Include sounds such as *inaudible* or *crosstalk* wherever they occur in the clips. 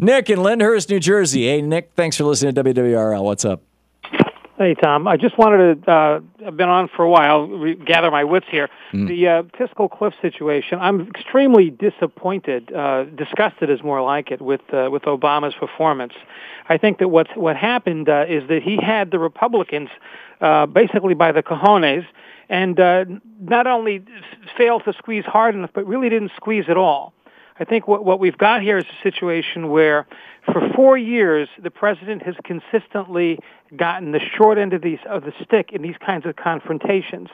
Nick in Lyndhurst, New Jersey. Hey, Nick, thanks for listening to WWRL. What's up? Hey, Thom. I just wanted to, uh, I've been on for a while, re- gather my wits here. Mm. The uh, fiscal cliff situation, I'm extremely disappointed, uh, disgusted is more like it, with, uh, with Obama's performance. I think that what's, what happened uh, is that he had the Republicans uh, basically by the cojones and uh, not only failed to squeeze hard enough, but really didn't squeeze at all. I think what, what we've got here is a situation where for four years the president has consistently gotten the short end of these of the stick in these kinds of confrontations.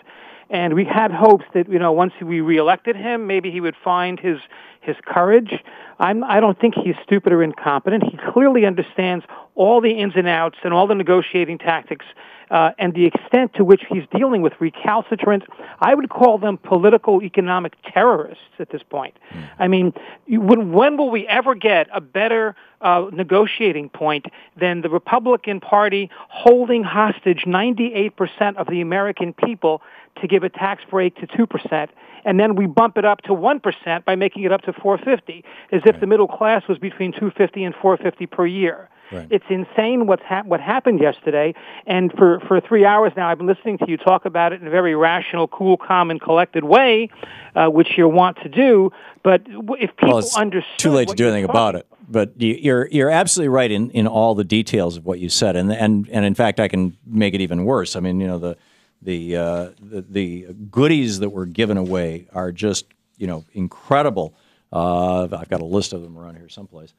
And we had hopes that you know once we reelected him, maybe he would find his his courage. I'm, I don't think he's stupid or incompetent. He clearly understands all the ins and outs and all the negotiating tactics uh, and the extent to which he's dealing with recalcitrant, I would call them political economic terrorists at this point. Mm. I mean, when, when will we ever get a better uh, negotiating point than the Republican Party holding hostage 98% of the American people to give a tax break to 2%, and then we bump it up to 1% by making it up to 450, as if the middle class was between 250 and 450 per year. Right. It's insane what's ha- what happened yesterday. And for, for three hours now, I've been listening to you talk about it in a very rational, cool, calm, and collected way, uh, which you want to do. But if people well, it's understood, too late to do anything about it. But you're you're absolutely right in, in all the details of what you said, and and and in fact, I can make it even worse. I mean, you know, the the uh, the, the goodies that were given away are just you know incredible. Uh, I've got a list of them around here someplace.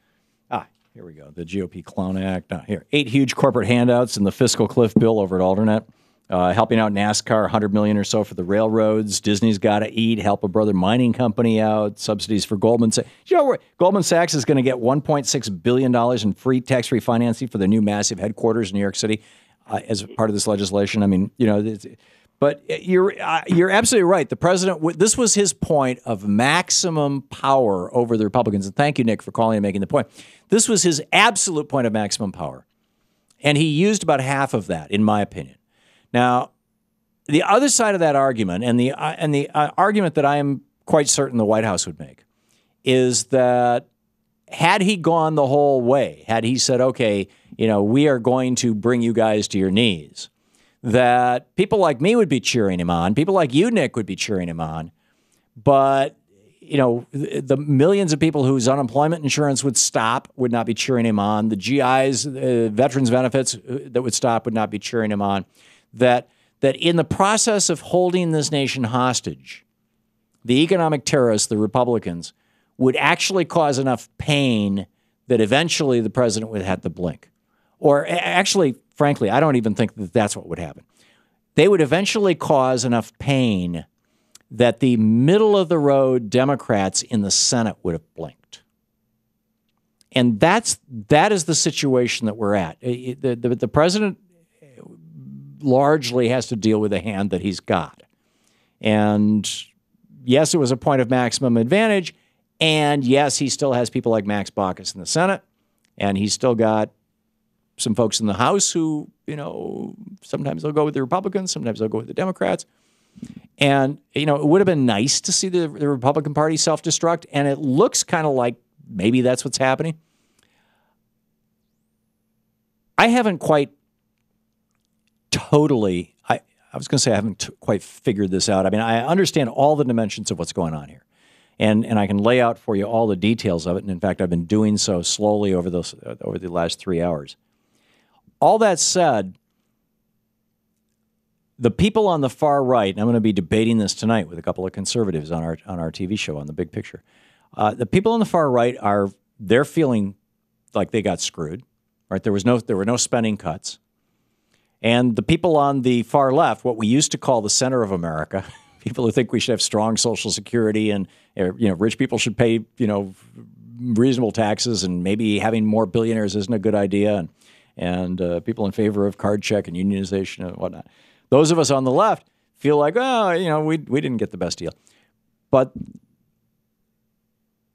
Ah, here we go. The GOP Clown Act. Ah, here, eight huge corporate handouts in the fiscal cliff bill over at Alternet. Uh, helping out NASCAR, 100 million or so for the railroads. Disney's got to eat. Help a brother mining company out. Subsidies for Goldman Sachs. You know, Goldman Sachs is going to get 1.6 billion dollars in free tax-free financing for the new massive headquarters in New York City uh, as part of this legislation. I mean, you know, but you're uh, you're absolutely right. The president. This was his point of maximum power over the Republicans. And thank you, Nick, for calling and making the point. This was his absolute point of maximum power, and he used about half of that, in my opinion. Now, the other side of that argument, and the uh, and the uh, argument that I am quite certain the White House would make, is that had he gone the whole way, had he said, "Okay, you know, we are going to bring you guys to your knees." That people like me would be cheering him on, people like you, Nick, would be cheering him on. But, you know, the, millions of people whose unemployment insurance would stop would not be cheering him on. The GIs, uh, veterans benefits uh, that would stop would not be cheering him on. That, that in the process of holding this nation hostage, the economic terrorists, the Republicans, would actually cause enough pain that eventually the president would have to blink. Or actually, frankly, I don't even think that that's what would happen. They would eventually cause enough pain that the middle of the road Democrats in the Senate would have blinked. And that's that is the situation that we're at. The, the, the president largely has to deal with the hand that he's got. And yes, it was a point of maximum advantage. And yes, he still has people like Max Baucus in the Senate. And he's still got some folks in the House who, you know, sometimes they'll go with the Republicans, sometimes they'll go with the Democrats. And, you know, it would have been nice to see the, the Republican Party self destruct. And it looks kind of like maybe that's what's happening. I haven't quite totally, I, I was going to say I haven't t- quite figured this out. I mean, I understand all the dimensions of what's going on here. And, and I can lay out for you all the details of it. And in fact, I've been doing so slowly over those over the last three hours. All that said, the people on the far right, and I'm going to be debating this tonight with a couple of conservatives on our on our TV show on the Big Picture. Uh, the people on the far right are they're feeling like they got screwed. Right? There was no there were no spending cuts, and the people on the far left, what we used to call the center of America, *laughs* people who think we should have strong Social Security and uh, you know rich people should pay you know reasonable taxes, and maybe having more billionaires isn't a good idea, and and uh, people in favor of card check and unionization and whatnot. Those of us on the left feel like, oh, you know, we, we didn't get the best deal. But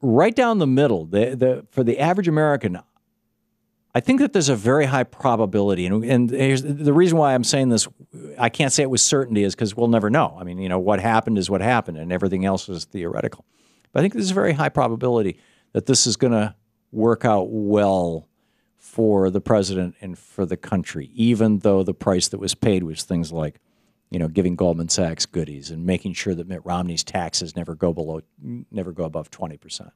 right down the middle, the, the, for the average American, I think that there's a very high probability, and, and the reason why I'm saying this, I can't say it with certainty, is because we'll never know. I mean, you know, what happened is what happened, and everything else is theoretical. But I think there's a very high probability that this is going to work out well for the president and for the country, even though the price that was paid was things like, you know, giving Goldman Sachs goodies and making sure that Mitt Romney's taxes never go below, never go above twenty percent.